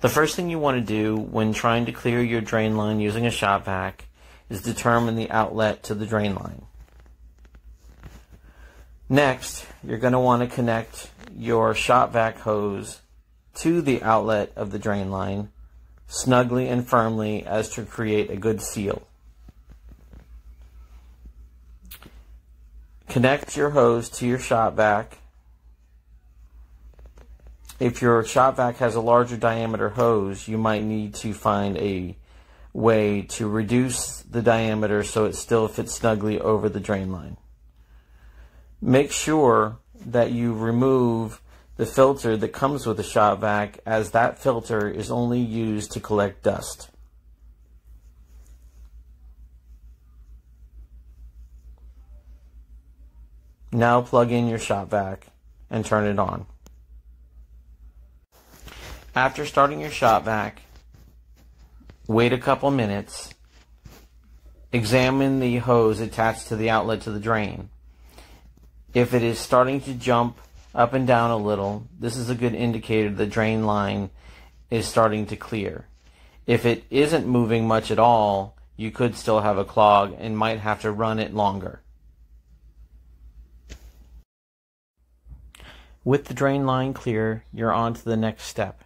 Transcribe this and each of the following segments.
The first thing you want to do when trying to clear your drain line using a shop vac is determine the outlet to the drain line. Next, you're going to want to connect your shop vac hose to the outlet of the drain line snugly and firmly as to create a good seal. Connect your hose to your shop vac if your shop vac has a larger diameter hose, you might need to find a way to reduce the diameter so it still fits snugly over the drain line. Make sure that you remove the filter that comes with the shop vac as that filter is only used to collect dust. Now plug in your shop vac and turn it on. After starting your shop vac, wait a couple minutes, examine the hose attached to the outlet to the drain. If it is starting to jump up and down a little, this is a good indicator the drain line is starting to clear. If it isn't moving much at all, you could still have a clog and might have to run it longer. With the drain line clear, you're on to the next step.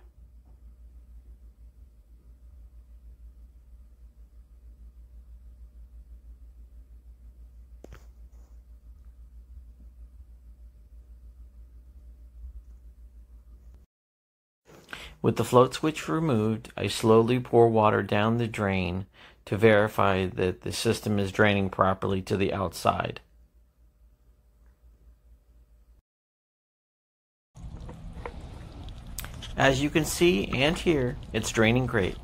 With the float switch removed, I slowly pour water down the drain to verify that the system is draining properly to the outside. As you can see and hear, it's draining great.